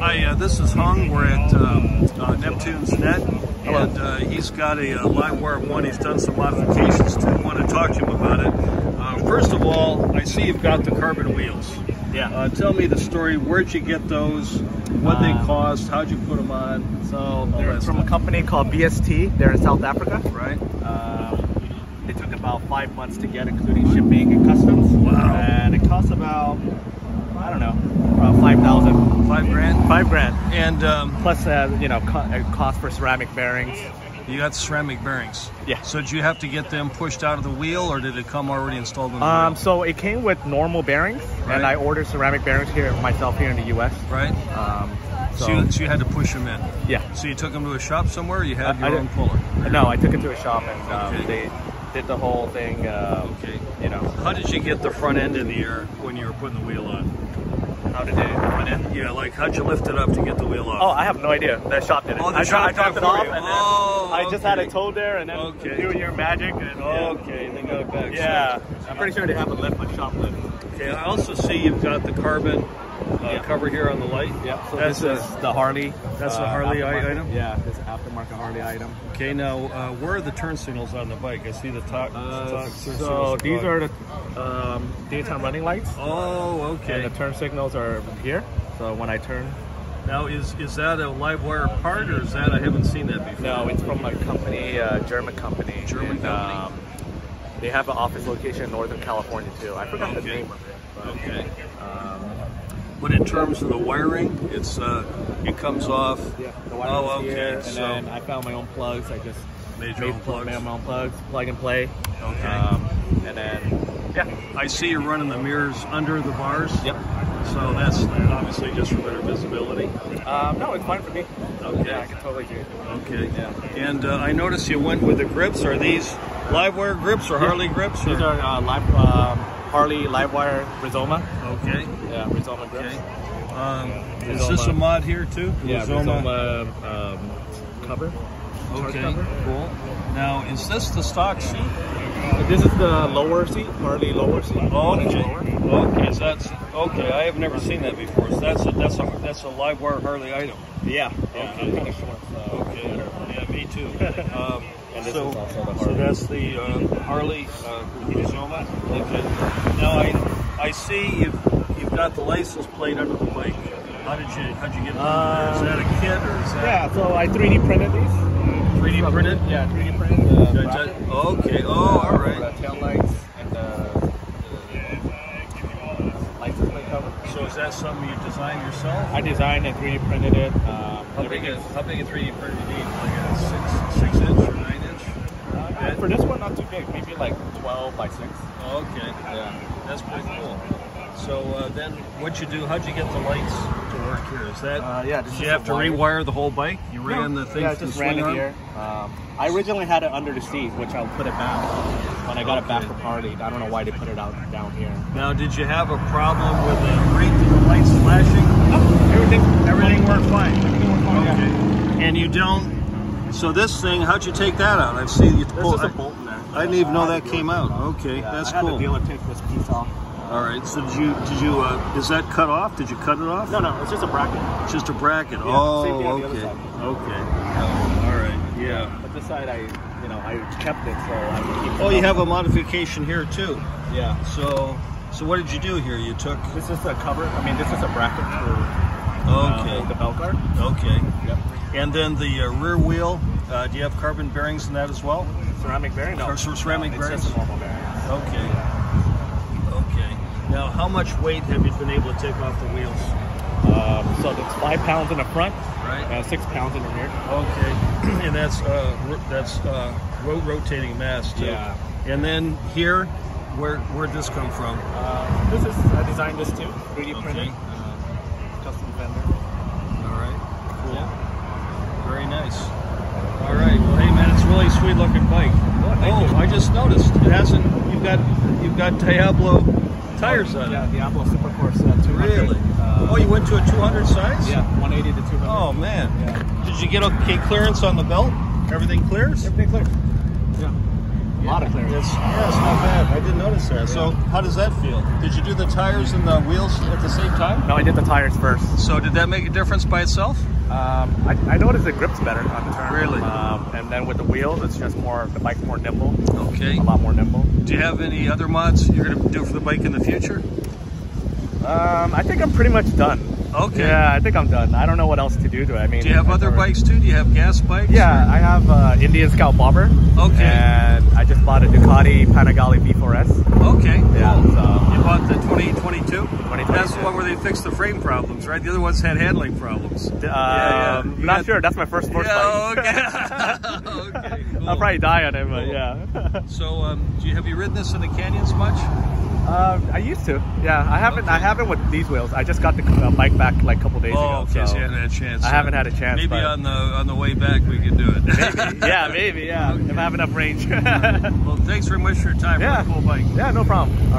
Hi, uh, this is Hung. We're at um, uh, Neptune's Net, and uh, he's got a uh, LiveWire one. He's done some modifications to. I want to talk to him about it. Uh, first of all, I see you've got the carbon wheels. Yeah. Uh, tell me the story. Where'd you get those? What they Uh, cost? How'd you put them on? So they're from stuff. a company called BST. They're in South Africa. Right. Um, it took about five months to get, including shipping and customs. Wow. And it cost about, I don't know, about five thousand. Five grand. Five grand. And um, Plus, uh, you know, co- uh, cost for ceramic bearings. you got ceramic bearings. Yeah. So did you have to get them pushed out of the wheel, or did it come already installed in the Um, so it came with normal bearings, Right. and I ordered ceramic bearings here myself here in the U.S. Right. Um, So, so, you, so you had to push them in. yeah. So you took them to a shop somewhere. Or you had I- your I own did- puller. No, I took it to a shop, and um, Okay. they did the whole thing. Um, Okay. You know, How did you get the front end in the air when you were putting the wheel on? how did it come in? Yeah, like how'd you lift it up to get the wheel off? Oh, I have no idea. That shop did it. Oh, the I, shop I did dropped it it for off, you. and then Oh, I just had okay. it towed there, and then Okay. do your magic. And, Okay, they got it back. Yeah, I'm pretty sure they have a lift, a shop lift. Okay, I also see you've got the carbon uh, Yeah. cover here on the light. Yeah, so That's this a- is the Harley. that's a Harley item? Yeah, this is aftermarket Harley item. Okay, now uh, where are the turn signals on the bike? I see the top. Uh, top so these are the um, daytime running lights, Oh, okay. and the turn signals are here. So when I turn, Now, is is that a live wire part or is that I haven't seen that before? no, it's from a company, uh, German company. German and, company. Um, they have an office location in Northern California too. I forgot the name of it. But, Okay. um, But in terms of the wiring, it's uh, it comes off. Yeah, the Oh, okay, here, and so- then I found my own plugs. I just Made your own plugs. made my own plugs, plug and play. Okay. Um, and then, yeah. I see you're running the mirrors under the bars. Yep. So that's obviously just for better visibility. Um, no, it's fine for me. Okay. Yeah, I can totally do it. Okay. Yeah. And uh, I noticed you went with the grips. Are these live wire grips or Harley grips? These are uh, live, um, Harley Livewire Rizoma. Okay. Yeah, Rizoma grips. Okay. Um, is this a mod here too? Yeah, Rizoma. Rizoma um, cover. Okay. cover. Cool. Now, is this the stock seat? This is the lower seat, Harley lower seat. Oh, okay. lower. Okay, is that okay? I have never seen that before. So that's a that's a that's a live wire Harley item. Yeah. yeah Okay. I'm kind of short. So Okay. Yeah, me too. Um, And this so, is also the so that's the uh, Harley uh, Rizoma. Okay. Now I I see you've you've got the license plate under the bike. How did you how'd you get it? Uh, is that a kit or is that Yeah, so I 3D printed these. 3D printed? Yeah, 3D printed. The bracket, okay. Oh, all the tail lights and the, the license plate cover. So is that something you designed yourself? I designed and 3D printed it. Um, How big is how big a 3D printer do you need? Like a six six inch or nine inch? Uh, for this one, not too big. Maybe like 12 by 6. Oh, okay. Yeah. That's pretty cool. So uh, then, what'd you do? How'd you get the lights to work here? Is that? Uh, yeah, this Did is you have to wire. rewire the whole bike? You ran the thing Yeah, I the just swing ran it arm? here. Um, I originally had it under the seat, which I'll put it back when I got it back Okay. from Harley. I don't know why they put it out down here. Now, did you have a problem with the brake, lights flashing? everything, Everything worked fine. Everything worked fine. Okay. Yeah. And you don't. So this thing, how'd you take that out? I've seen you This pull. is a I, bolt in there. I didn't even know that came out. take it off. Okay, Yeah, that's I had cool. the dealer take this piece off. All right. So did you did you uh, is that cut off? Did you cut it off? No, no, it's just a bracket. It's just a bracket. Yeah, oh, okay. Okay. All right. Yeah. But this side, I, you know, I kept it so I can keep. Oh, you up. have a modification here too. Yeah. So, so what did you do here? You took. This is a cover. I mean, this is a bracket for uh, Okay. the bell guard. Okay. Yep. And then the uh, rear wheel. Uh, do you have carbon bearings in that as well? Ceramic bearing. No. Or ceramic no, bearings? Just normal bearing. Okay. Okay. Now, how much weight have you been able to take off the wheels? Um, so that's five pounds in the front, Right. uh, six pounds in the rear. Okay. and that's uh, that's uh, ro- rotating mass too. Yeah. And then here, where where'd this come from? Uh, this is I designed this too, 3D Okay. printed, uh, custom vendor. All right. Cool. Yeah. Very nice. All right. Well, hey man, it's really sweet looking bike. thank oh, I just noticed it hasn't. You've got you've got Diablo tires on Yeah, it. Diablo Supercorsa uh, 200. Really? Uh, oh, you went to a 200 size? Yeah, 180 to 200. Oh man. Yeah. Did you get okay clearance on the belt? Everything clears? Everything clear. Yeah. A lot of clearance. It's, yeah, it's not bad. I didn't notice that. So, how does that feel? Did you do the tires and the wheels at the same time? No, I did the tires first. So, did that make a difference by itself? Um, I, I noticed the grip's better on the turn. Really? Um, and then with the wheels, it's just more, the bike's more nimble. Okay. A lot more nimble. Do you have any other mods you're going to do for the bike in the future? Um, I think I'm pretty much done. Okay. Yeah, I think I'm done. I don't know what else to do to it. I mean, Do you have other bikes too? Do you have gas bikes? Yeah, I have uh, Indian Scout Bobber. Okay. And I just bought a Panigale V4S. Okay. Yeah, cool. so- You bought the 2022? 2022. That's the one where they fixed the frame problems, right? The other ones had handling problems. Uh, yeah. You Not got- sure. That's my first sports Yeah, bike. okay. okay, cool. I'll probably die on it, but Cool. yeah. So, um, do you, have you ridden this in the canyons much? Um, I used to. Yeah, I haven't. I haven't with these wheels. I just got the uh, bike back like a couple days Oh, ago. okay, so so- you haven't had a chance. I haven't had a chance, Maybe on the on the way back we can do it. maybe. Yeah, maybe. Yeah, if I have enough range. well, thanks very much for your time. Yeah. Really cool bike. yeah, no problem.